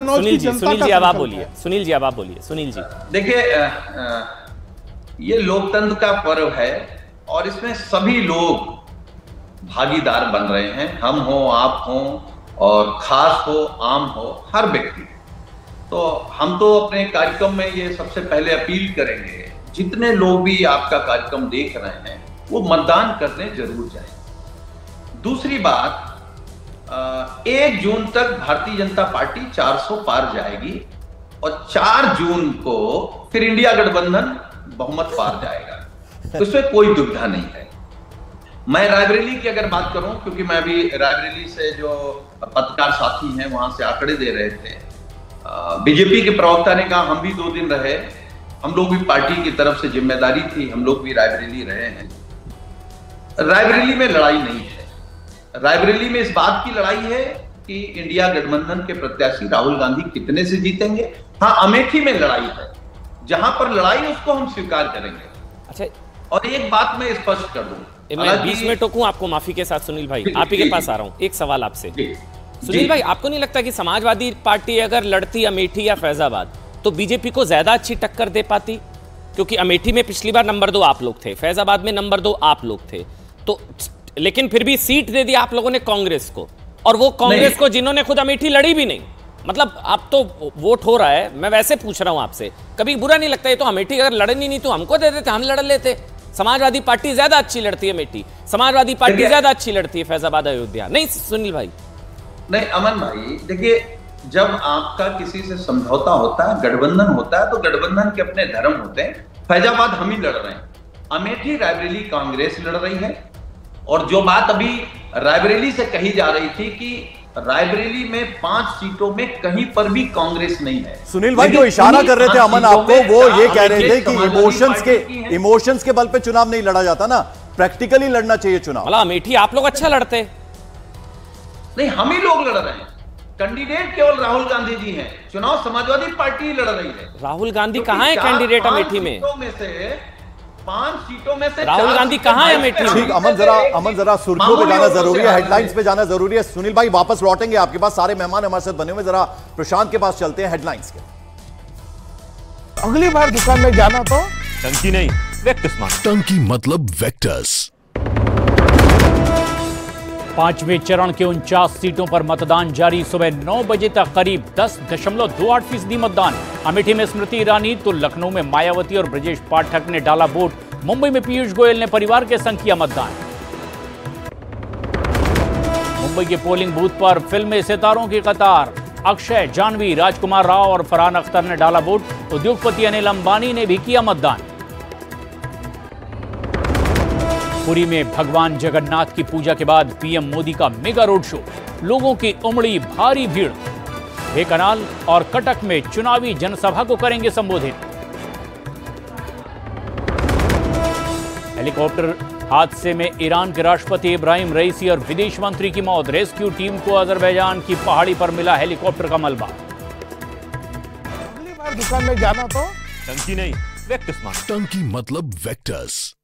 सुनील जी सुनील जी अब आप बोलिए। सुनील जी अब आप बोलिए। सुनील जी। देखिए ये लोकतंत्र का पर्व है और इसमें सभी लोग भागीदार बन रहे हैं। हम हो आप हो और खास हो आम हो हर व्यक्ति। तो हम तो अपने कार्यक्रम में ये सबसे पहले अपील करेंगे जितने लोग भी आपका कार्यक्रम देख रहे हैं वो मतदान करने ज़रूर जाए। दूसरी बात एक जून तक भारतीय जनता पार्टी 400 पार जाएगी और 4 जून को फिर इंडिया गठबंधन बहुमत पार जाएगा। तो इसमें कोई दुविधा नहीं है। मैं रायबरेली की अगर बात करूँ, क्योंकि मैं अभी रायबरेली से जो पत्रकार साथी हैं, वहाँ से आंकड़े दे रहे थे। बीजेपी के प्रवक्ता ने कहा, हम भी दो दिन रहे। हम लोग भी पार्टी की तरफ़ से ज़िम्मेदारी थी। हम लोग भी रायबरेली रहे हैं। रायबरेली में लड़ाई नहीं है। रायबरेली में इस बात की लड़ाई है कि इंडिया गठबंधन के प्रत्याशी राहुल गांधी कितने से जीतेंगे? हाँ अमेठी में लड़ाई है। जहाँ पर लड़ाई उसको हम स्वीकार करेंगे। अच्छा और एक बात मैं स्पष्ट कर दूँ। मैं बीच में टोकू आपको माफ़ी के साथ सुनील भाई आप ही के पास आ रहा हूँ। एक सवाल आपसे। सुनील भाई आपको नहीं लगता कि समाजवादी पार्टी अगर लड़ती अमेठी या फैजाबाद तो बीजेपी को ज़्यादा अच्छी टक्कर दे पाती? क्योंकि अमेठी में पिछली बार नंबर दो आप लोग थे फैजाबाद में नंबर दो आप लोग थे। तो लेकिन फिर भी सीट दे दी आप लोगों ने कांग्रेस को। और वो कांग्रेस को जिन्होंने खुद अमेठी लड़ी भी नहीं। मतलब आप तो वोट हो रहा है मैं वैसे पूछ रहा हूँ आपसे कभी बुरा नहीं लगता है तो अमेठी अगर लड़नी नहीं तो हमको दे देते हम लड़ लेते। समाजवादी पार्टी ज़्यादा अच्छी लड़ती है अमेठी समाजवादी पार्टी ज़्यादा अच्छी लड़ती है फैजाबाद अयोध्या। नहीं सुनील भाई। नहीं अमन भाई देखिए जब आपका किसी से समझौता होता है गठबंधन होता है तो गठबंधन के अपने धर्म होते हैं। फैजाबाद हम ही लड़ रहे हैं। अमेठी रायबरेली कांग्रेस लड़ रही है और जो बात अभी रायबरेली से कही जा रही थी कि रायबरेली में पाँच सीटों में कहीं पर भी कांग्रेस नहीं है। सुनील भाई जो इशारा कर रहे थे अमन आपको वो ये कह रहे थे कि इमोशंस के इमोशंस के बल पे चुनाव नहीं लड़ा जाता ना। प्रैक्टिकली लड़ना चाहिए चुनाव। अमेठी आप लोग अच्छा लड़ते। नहीं हम ही लोग लड़ रहे हैं। कैंडिडेट केवल राहुल गांधी जी हैं। चुनाव समाजवादी पार्टी लड़ रही है। राहुल गांधी कहाँ है कैंडिडेट अमेठी में? में से पाँच सीटों में से राहुल गांधी कहाँ है अमेठी ठीक अमन जरा अमन जरा सुर्खियों पे जाना ज़रूरी है हेडलाइंस पे जाना ज़रूरी है। सुनील भाई वापस लौटेंगे आपके पास सारे मेहमान हमारे साथ बने हुए जरा प्रशांत के पास चलते हैं हेडलाइंस के। अगली बार दुकान में जाना तो? टंकी नहीं वेक्टस टंकी मतलब वेक्टस पाँचवें चरण के उनचास सीटों पर मतदान जारी सुबह नौ बजे तक करीब दस दशमलव दो आठ फ़ीसदी मतदान। अमेठी में स्मृति ईरानी तो लखनऊ में मायावती और ब्रजेश पाठक ने डाला वोट। मुंबई में पीयूष गोयल ने परिवार के संग किया मतदान। मुंबई के पोलिंग बूथ पर फिल्मी सितारों की कतार। अक्षय, जानवी, राजकुमार राव और फरहान अख्तर ने डाला वोट। उद्योगपति अनिल अंबानी ने भी किया मतदान। पुरी में भगवान जगन्नाथ की पूजा के बाद पीएम मोदी का मेगा रोड शो। लोगों की उमड़ी, भारी भीड़। भेकनाल और कटक में चुनावी जनसभा को करेंगे संबोधित। हेलीकॉप्टर हादसे में ईरान के राष्ट्रपति इब्राहिम रईसी और विदेश मंत्री की मौत। रेस्क्यू टीम को अजरबैजान की पहाड़ी पर मिला हेलीकॉप्टर का मलबा। अगली बार दुकान में जाना तो? टंकी नहीं वेक्टस टंकी मतलब वेक्टस